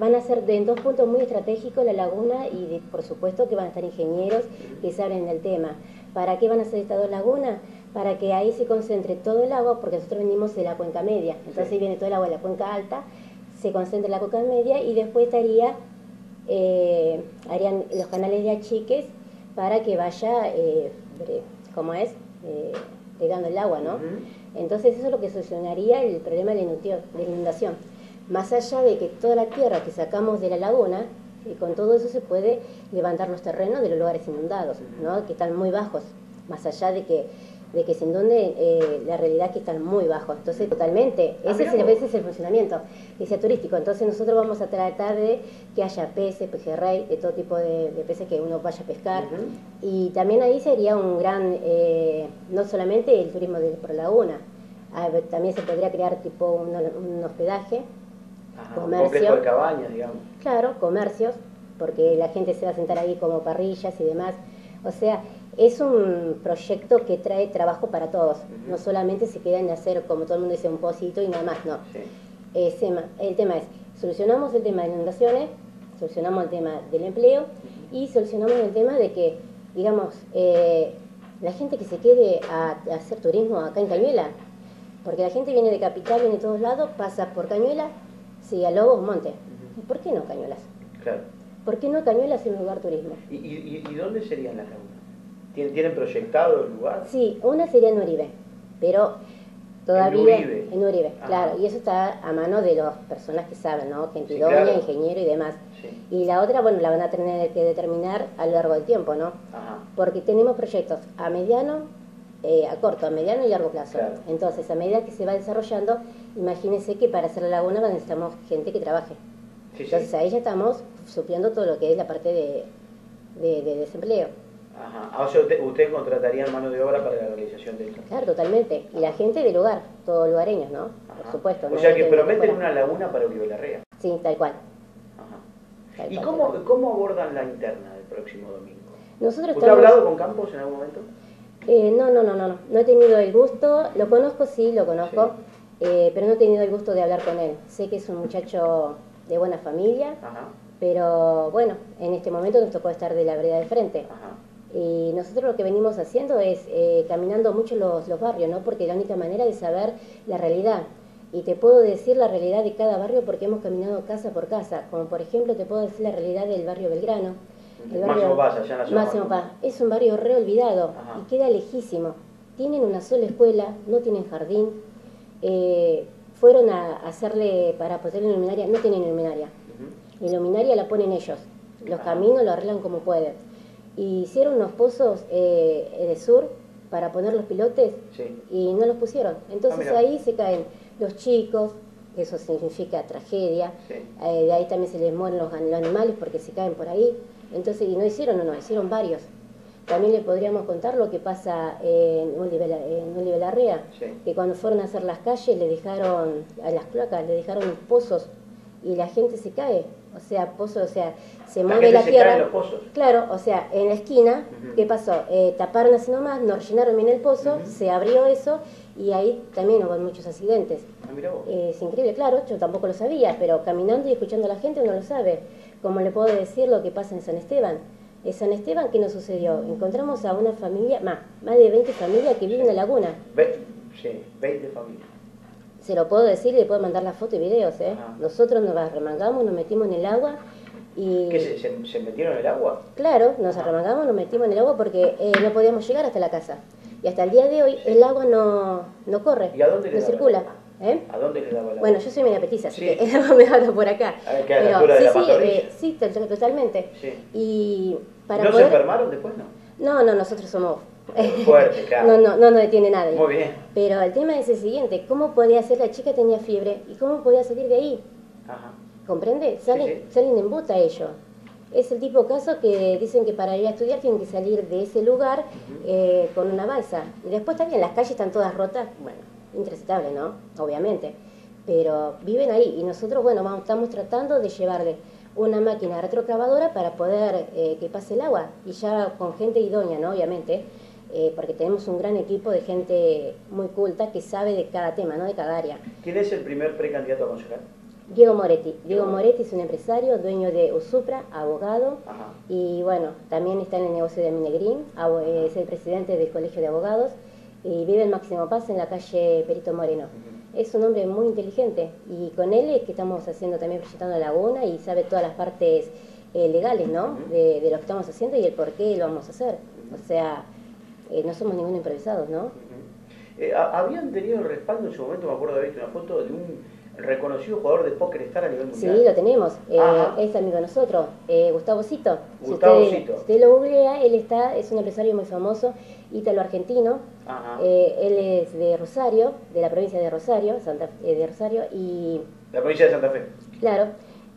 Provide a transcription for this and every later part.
van a ser de en dos puntos muy estratégicos la laguna y de- por supuesto que van a estar ingenieros que saben el tema. ¿Para qué van a ser estas dos lagunas? Para que ahí se concentre todo el agua, porque nosotros venimos de la cuenca media, entonces Sí. viene todo el agua de la cuenca alta, se concentra en la cuenca media y después estaría, eh, harían los canales de achiques para que vaya, eh, ¿cómo es? Eh, llegando el agua, ¿no? Entonces eso es lo que solucionaría el problema de la inundación. Más allá de que toda la tierra que sacamos de la laguna, y con todo eso se puede levantar los terrenos de los lugares inundados, ¿no? que están muy bajos, más allá de que, de que se inunde, eh, la realidad es que están muy bajos. Entonces, totalmente, Ah, ese es, el, ese es el funcionamiento, que sea turístico. Entonces nosotros vamos a tratar de que haya peces, pejerrey, de todo tipo de, de peces que uno vaya a pescar. Y también ahí sería un gran, eh, no solamente el turismo de, por laguna, también se podría crear tipo un, un hospedaje, Ajá, un Comercio. complejo de cabañas, digamos. claro, comercios, porque la gente se va a sentar ahí como parrillas y demás. O sea, es un proyecto que trae trabajo para todos, no solamente se queda en hacer, como todo el mundo dice, un pocito y nada más, no. Sí. Ma- el tema es, solucionamos el tema de inundaciones, solucionamos el tema del empleo y solucionamos el tema de que, digamos, eh, la gente que se quede a, a hacer turismo acá en Cañuela, porque la gente viene de Capital, viene de todos lados, pasa por Cañuela, sigue a Lobos, Monte. Ujú. ¿Y por qué no Cañuelas? Claro. ¿Por qué no Cañuelas en lugar turismo? ¿Y, y, y- y dónde serían las lagunas? ¿Tienen, ¿Tienen proyectado el lugar? Sí, una sería en Uribe, pero todavía En Uribe. en Uribe, Ajá. claro, y eso está a mano de las personas que saben, ¿no? Gente Sí, claro. ingeniero y demás. Sí. Y la otra, bueno, la van a tener que determinar a lo largo del tiempo, ¿no? Ajá. Porque tenemos proyectos a mediano, eh, a corto, a mediano y largo plazo. Claro. Entonces, a medida que se va desarrollando, imagínense que para hacer la laguna necesitamos gente que trabaje. Sí, sí. Entonces, ahí ya estamos supliendo todo lo que es la parte de, de- de desempleo. Ajá. Ah, o sea, usted- ustedes contratarían mano de obra para la realización de esto. Claro, totalmente. Y la gente del lugar, todos lugareños, ¿no? Ajá. Por supuesto. O no sea que prometen una laguna para Uribe Larrea. Sí, tal cual. Ajá. tal ¿Y cual, cómo, cual. cómo abordan la interna del próximo domingo? Nosotros ¿Usted ha hablado con Campos en algún momento? Eh, no, no, no, no, no. No he tenido el gusto. Lo conozco, sí, lo conozco. eh, pero no he tenido el gusto de hablar con él. Sé que es un muchacho de buena familia, Ajá. pero bueno, en este momento nos tocó estar de la vereda de frente. Ajá. Y nosotros lo que venimos haciendo es eh, caminando mucho los, los barrios, ¿no? Porque la única manera de saber la realidad. Y te puedo decir la realidad de cada barrio porque hemos caminado casa por casa. Como por ejemplo te puedo decir la realidad del barrio Belgrano. El Máximo Paz, allá en la zona Máximo. Paz. Es un barrio re olvidado Ajá. y queda lejísimo. Tienen una sola escuela, no tienen jardín. Eh, fueron a hacerle para poner luminaria, no tienen luminaria. La luminaria la ponen ellos. Los Ajá. caminos lo arreglan como pueden. Y hicieron unos pozos eh, de sur para poner los pilotes Sí. y no los pusieron. Entonces Ah, ahí se caen los chicos, eso significa tragedia. Sí. Eh, de ahí también se les mueren los animales porque se caen por ahí. Entonces, y no hicieron uno, hicieron varios. También le podríamos contar lo que pasa en Oliver, Larrea, Sí. que cuando fueron a hacer las calles le dejaron, a las cloacas, le dejaron pozos y la gente se cae. O sea, pozos, o sea, se La mueve la se tierra. cae en los pozos. Claro, o sea, en la esquina. ¿qué pasó? Eh, taparon así nomás, no rellenaron bien el pozo, se abrió eso y ahí también hubo muchos accidentes. Ah. Eh, es increíble, claro, yo tampoco lo sabía, pero caminando y escuchando a la gente uno lo sabe. Como le puedo decir lo que pasa en San Esteban. En San Esteban, ¿qué nos sucedió? Encontramos a una familia, más, más de 20 familias que viven en la laguna. Ve- sí, 20 familias. Se lo puedo decir y le puedo mandar las fotos y videos, ¿eh? Ajá. Nosotros nos remangamos, nos metimos en el agua y... ¿Qué, se, se, se metieron en el agua? Claro, nos arremangamos, nos metimos en el agua porque eh, no podíamos llegar hasta la casa. Y hasta el día de hoy el agua no, no corre, ¿Y a dónde le no daba circula. ¿eh? ¿A dónde le daba agua? Bueno, yo soy media petiza, así Sí. que el agua me va por acá. A ver, que a la altura de sí, la sí, eh, sí, to- totalmente. Sí. Y para ¿No poder... se enfermaron después? No. No, no, nosotros somos... Fuerte, claro. no, no, no detiene nadie. Muy bien. Pero el tema es el siguiente, ¿cómo podía ser? La chica tenía fiebre y cómo podía salir de ahí? Ajá. ¿Comprende? Salen, sí. salen en bota ellos. Es el tipo de caso que dicen que para ir a estudiar tienen que salir de ese lugar eh, con una balsa. Y después también las calles están todas rotas, bueno, intransitable, ¿no? Obviamente. Pero viven ahí y nosotros, bueno, vamos, estamos tratando de llevarle una máquina retrocavadora para poder eh, que pase el agua. Y ya con gente idónea, ¿no? Obviamente. eh, porque tenemos un gran equipo de gente muy culta que sabe de cada tema, ¿no? De cada área. ¿Quién es el primer precandidato a concejal? Diego Moretti. Diego Moretti es un empresario, dueño de Usupra, abogado, Ajá. y bueno, también está en el negocio de Minegrín, es el presidente del Colegio de Abogados, y vive en Máximo Paz en la calle Perito Moreno. Es un hombre muy inteligente, y con él es que estamos haciendo también proyectando Laguna, y sabe todas las partes eh, legales, ¿no? De, de lo que estamos haciendo y el por qué lo vamos a hacer. O sea, eh, no somos ninguno improvisados, ¿no? Eh, ha- habían tenido respaldo en su momento, me acuerdo de haber visto una foto de un reconocido jugador de póker star a nivel Sí, mundial. lo tenemos. Eh, es amigo de nosotros, eh, Gustavo Cito. Gustavo usted, Cito. si usted lo googlea, él está, es un empresario muy famoso, ítalo-argentino. Ajá. Eh, él es de Rosario, de la provincia de Rosario, Santa, eh, de Rosario, y La provincia de Santa Fe. claro.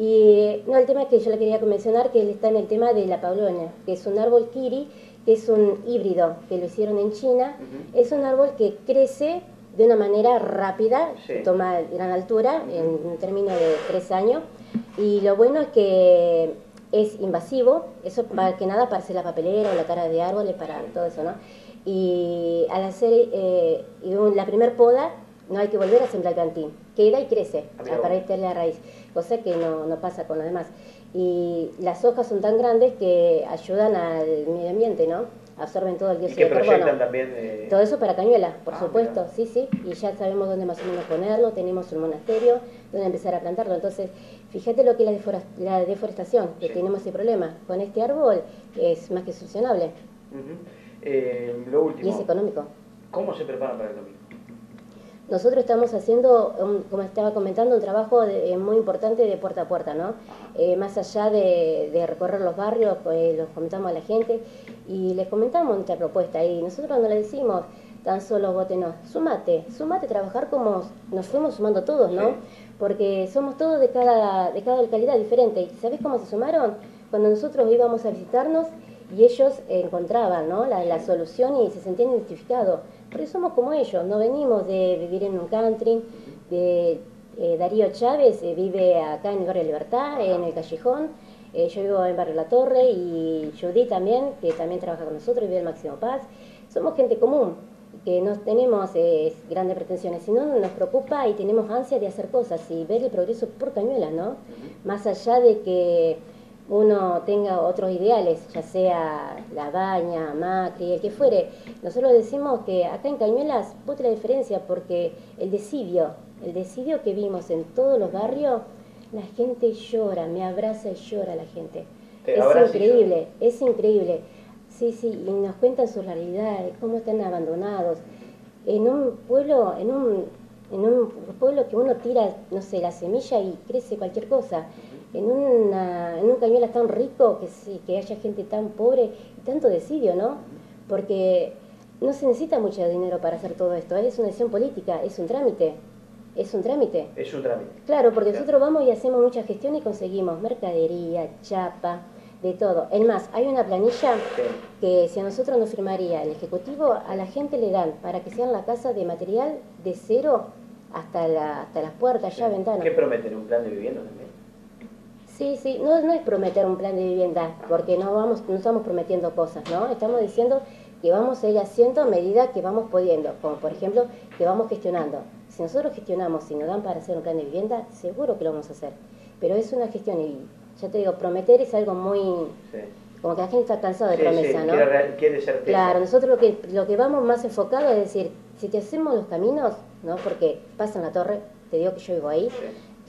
Y no, el tema que yo le quería mencionar, que él está en el tema de la pavlonia, que es un árbol kiri, que es un híbrido, que lo hicieron en China. Es un árbol que crece de una manera rápida, Sí. toma gran altura, en un término de tres años. Y lo bueno es que es invasivo, eso más que nada para hacer la papelera o la cara de árboles, para todo eso, ¿no? Y al hacer eh, la primer poda, no hay que volver a sembrar el plantín, queda y crece Ah, a partir de la raíz, cosa que no, no pasa con lo demás. Y las hojas son tan grandes que ayudan al medio ambiente, ¿no? Absorben todo el Y dióxido de proyectan carbono. también. eh, Todo eso para Cañuela, por Ah, supuesto, mira. sí, sí, y ya sabemos dónde más o menos ponerlo, tenemos un monasterio donde empezar a plantarlo, entonces fíjate lo que es la, deforestación, que Sí. tenemos ese problema, con este árbol es más que solucionable. Eh, lo y último, es económico. ¿cómo se preparan para el domingo? Nosotros estamos haciendo, un- como estaba comentando, un trabajo de- eh, muy importante de puerta a puerta, ¿no? Eh, más allá de, de recorrer los barrios, pues los comentamos a la gente y les comentamos nuestra propuesta y nosotros no le decimos tan solo vote no, sumate, sumate a trabajar como nos fuimos sumando todos, ¿no? Sí. Porque somos todos de cada, de cada localidad diferente. ¿Y sabés cómo se sumaron? Cuando nosotros íbamos a visitarnos y ellos encontraban ¿no? la, la solución y se sentían identificados. Porque somos como ellos, no venimos de vivir en un country, de eh, Darío Chávez eh, vive acá en el barrio Libertad, en el Callejón, eh, yo vivo en Barrio La Torre y Judy también, que también trabaja con nosotros, vive en Máximo Paz. Somos gente común, que no tenemos grandes pretensiones, sino nos preocupa y tenemos ansia de hacer cosas y ver el progreso por cañuelas, ¿no? Más allá de que uno tenga otros ideales, ya sea La Baña, Macri, el que fuere. Nosotros decimos que acá en Cañuelas, vote la diferencia, porque el desidio, el desidio que vimos en todos los barrios, la gente llora, me abraza y llora la gente. Te es increíble, es increíble. Sí, sí, y nos cuentan su realidad, cómo están abandonados. En un pueblo, en un, en un pueblo que uno tira, no sé, la semilla y crece cualquier cosa. En, una, en un cañuelas tan rico que, sí, que haya gente tan pobre y tanto desidio, ¿no? Porque no se necesita mucho dinero para hacer todo esto, es una decisión política, es un trámite, es un trámite. Es un trámite. Claro, porque Claro. nosotros vamos y hacemos mucha gestión y conseguimos mercadería, chapa, de todo. Es más, hay una planilla Sí. que si a nosotros nos firmaría el Ejecutivo, a la gente le dan para que sean la casa de material de cero hasta, la, hasta las puertas, ya ventanas. ¿Qué prometen? ¿Un plan de vivienda también? Sí, sí, no, no es prometer un plan de vivienda, porque no vamos, no estamos prometiendo cosas, ¿no? Estamos diciendo que vamos a ir haciendo a medida que vamos pudiendo, como por ejemplo que vamos gestionando. Si nosotros gestionamos y nos dan para hacer un plan de vivienda, seguro que lo vamos a hacer. Pero es una gestión y ya te digo, prometer es algo muy, Sí. como que la gente está cansada de Sí, promesa, sí, ¿no? quiere, quiere certeza. Claro, nosotros lo que, lo que vamos más enfocado es decir, si te hacemos los caminos, ¿no? Porque pasa en la torre, te digo que yo vivo ahí, Sí.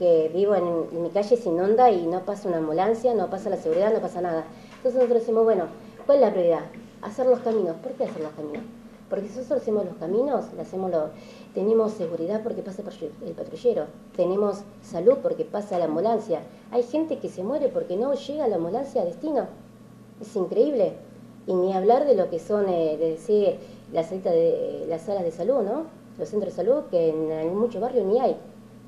Que vivo en, mi calle sin onda y no pasa una ambulancia, no pasa la seguridad, no pasa nada. Entonces nosotros decimos, bueno, ¿cuál es la prioridad? Hacer los caminos. ¿Por qué hacer los caminos? Porque si nosotros hacemos los caminos, hacemos lo- tenemos seguridad porque pasa el patru- el patrullero, tenemos salud porque pasa la ambulancia. Hay gente que se muere porque no llega la ambulancia a destino. Es increíble. Y ni hablar de lo que son, eh, de decir, las, de, las salas de salud, ¿no? Los centros de salud que en muchos barrios ni hay.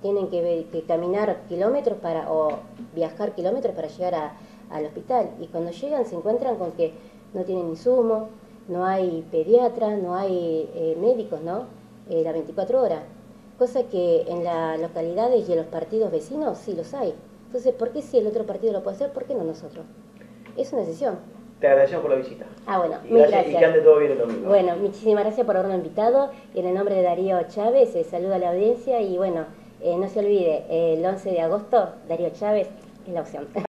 Tienen que, caminar kilómetros para, o viajar kilómetros para llegar a- al hospital. Y cuando llegan se encuentran con que no tienen insumo, no hay pediatra, no hay eh, médicos, ¿no? Eh, las 24 horas. Cosa que en las localidades y en los partidos vecinos sí los hay. Entonces, ¿por qué si el otro partido lo puede hacer, por qué no nosotros? Es una decisión. Te agradecemos por la visita. Ah, bueno, Y, gracias- y que ande todo bien el domingo. Bueno, muchísimas gracias por habernos invitado y en el nombre de Darío Chávez, eh, saludo a la audiencia y bueno, no se olvide, el 11 de agosto, Darío Chávez es la opción.